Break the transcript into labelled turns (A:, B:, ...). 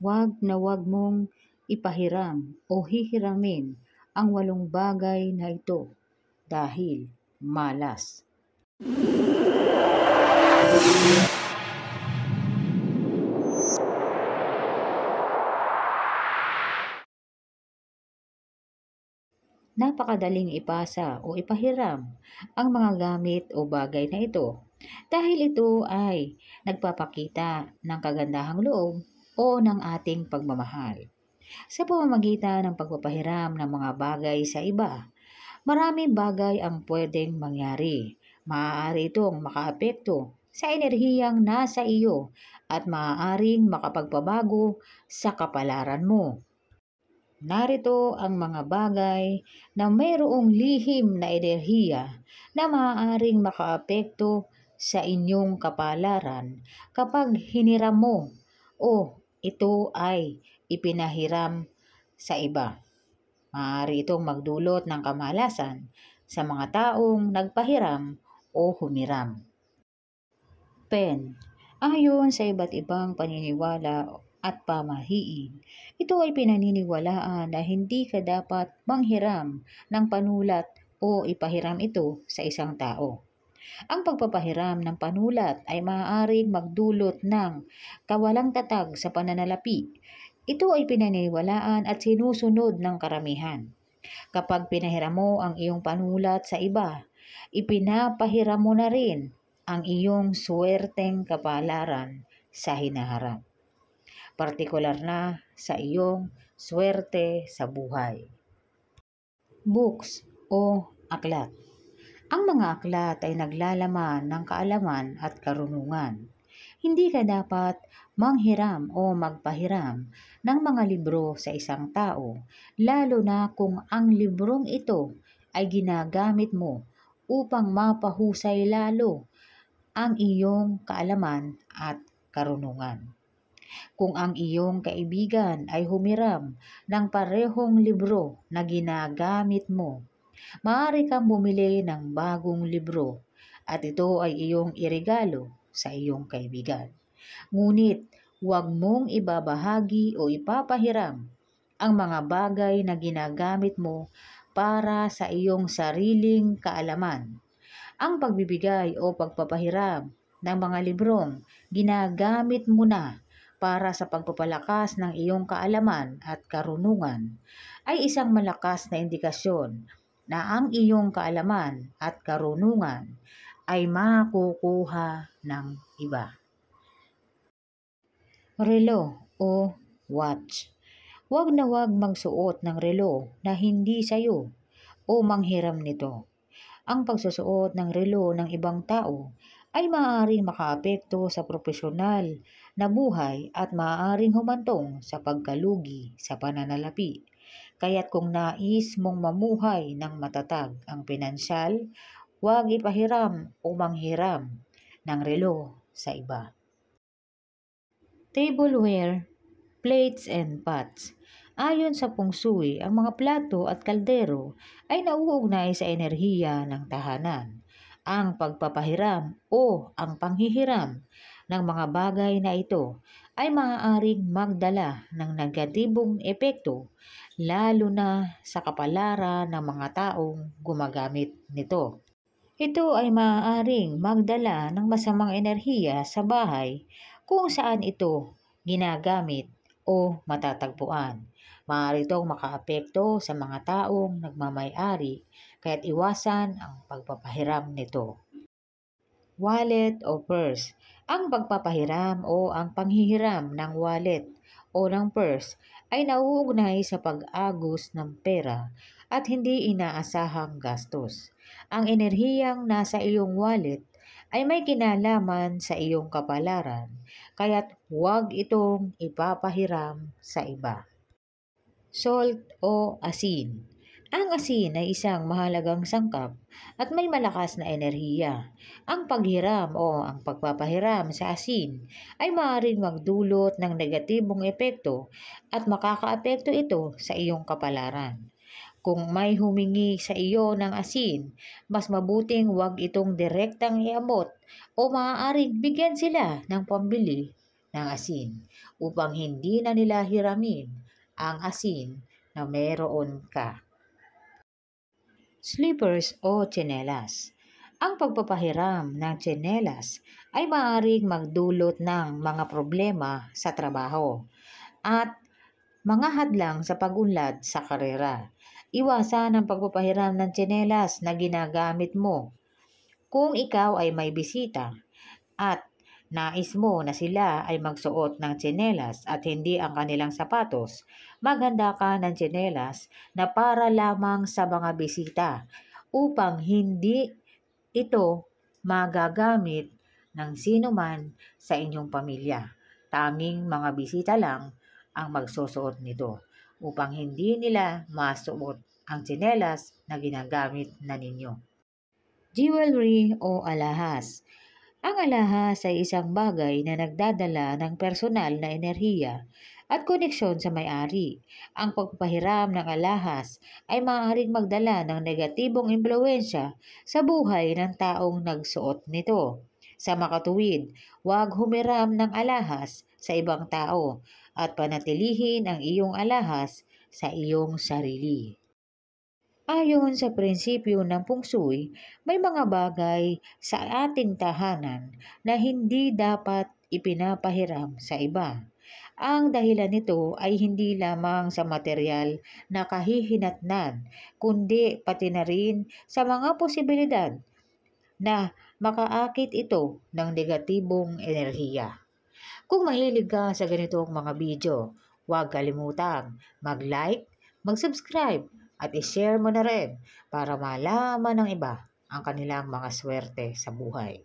A: Huwag na huwag mong ipahiram o hihiramin ang walong bagay na ito dahil malas. Napakadaling ipasa o ipahiram ang mga gamit o bagay na ito dahil ito ay nagpapakita ng kagandahang loob o ng ating pagmamahal. Sa pamamagitan ng pagpapahiram ng mga bagay sa iba, maraming bagay ang pwedeng mangyari. Maaari itong makaapekto sa enerhiyang nasa iyo at maaaring makapagpabago sa kapalaran mo. Narito ang mga bagay na mayroong lihim na enerhiya na maaaring makaapekto sa inyong kapalaran kapag hiniram mo o ito ay ipinahiram sa iba. Maaari itong magdulot ng kamalasan sa mga taong nagpahiram o humiram. Pen, ayon sa iba't ibang paniniwala at pamahiin. Ito ay pinaniniwalaan na hindi ka dapat manghiram ng panulat o ipahiram ito sa isang tao. Ang pagpapahiram ng panulat ay maaaring magdulot ng kawalang tatag sa pananalapi. Ito ay pinaniniwalaan at sinusunod ng karamihan. Kapag pinahiram mo ang iyong panulat sa iba, ipinapahiram mo na rin ang iyong swerteng kapalaran sa hinaharap partikular na sa iyong swerte sa buhay. Books o aklat. Ang mga aklat ay naglalaman ng kaalaman at karunungan. Hindi ka dapat manghiram o magpahiram ng mga libro sa isang tao, lalo na kung ang librong ito ay ginagamit mo upang mapahusay lalo ang iyong kaalaman at karunungan. Kung ang iyong kaibigan ay humiram ng parehong libro na ginagamit mo, maaari kang bumili ng bagong libro at ito ay iyong iregalo sa iyong kaibigan. Ngunit huwag mong ibabahagi o ipapahiram ang mga bagay na ginagamit mo para sa iyong sariling kaalaman. Ang pagbibigay o pagpapahiram ng mga librong ginagamit mo na para sa pagpapalakas ng iyong kaalaman at karunungan ay isang malakas na indikasyon na ang iyong kaalaman at karunungan ay makukuha ng iba. Relo o watch. Huwag na huwag magsuot ng relo na hindi sayo o manghiram nito. Ang pagsusuot ng relo ng ibang tao ay maaaring makaapekto sa profesional na buhay at maaaring humantong sa pagkalugi sa pananalapi. Kaya't kung nais mong mamuhay ng matatag ang pinansyal, huwag ipahiram o manghiram ng relo sa iba. Tableware, plates and pots. Ayon sa Feng ang mga plato at kaldero ay nauugnay sa enerhiya ng tahanan ang pagpapahiram o ang panghihiram ng mga bagay na ito ay maaaring magdala ng negatibong epekto lalo na sa kapalaran ng mga taong gumagamit nito. Ito ay maaaring magdala ng masamang enerhiya sa bahay kung saan ito ginagamit o matatagpuan. Maaari itong makaapekto sa mga taong nagmamay-ari kaya't iwasan ang pagpapahiram nito. Wallet o purse. Ang pagpapahiram o ang panghihiram ng wallet o ng purse ay nauugnay sa pag-agos ng pera at hindi inaasahang gastos. Ang enerhiyang nasa iyong wallet ay may kinalaman sa iyong kapalaran, kaya't huwag itong ipapahiram sa iba salt o asin. Ang asin ay isang mahalagang sangkap at may malakas na enerhiya. Ang paghiram o ang pagpapahiram sa asin ay maaaring magdulot ng negatibong epekto at makakaapekto ito sa iyong kapalaran. Kung may humingi sa iyo ng asin, mas mabuting huwag itong direktang iabot o maaaring bigyan sila ng pambili ng asin upang hindi na nila hiramin ang asin na meron ka. Slippers o tsinelas. Ang pagpapahiram ng tsinelas ay maaaring magdulot ng mga problema sa trabaho at mga hadlang sa pagunlad sa karera. Iwasan ang pagpapahiram ng tsinelas na ginagamit mo kung ikaw ay may bisita at nais mo na sila ay magsuot ng tsinelas at hindi ang kanilang sapatos, maghanda ka ng tsinelas na para lamang sa mga bisita upang hindi ito magagamit ng sino man sa inyong pamilya. Tanging mga bisita lang ang magsusuot nito upang hindi nila masuot ang tsinelas na ginagamit na ninyo. Jewelry o alahas. Ang alahas ay isang bagay na nagdadala ng personal na enerhiya at koneksyon sa may-ari. Ang pagpapahiram ng alahas ay maaaring magdala ng negatibong impluensya sa buhay ng taong nagsuot nito. Sa makatuwid, huwag humiram ng alahas sa ibang tao at panatilihin ang iyong alahas sa iyong sarili. Ayon sa prinsipyo ng pungsuy, may mga bagay sa ating tahanan na hindi dapat ipinapahiram sa iba. Ang dahilan nito ay hindi lamang sa material na kahihinatnan, kundi pati na rin sa mga posibilidad na makaakit ito ng negatibong enerhiya. Kung mahilig ka sa ganitong mga video, huwag kalimutang mag-like, mag-subscribe at i-share mo na rin para malaman ng iba ang kanilang mga swerte sa buhay.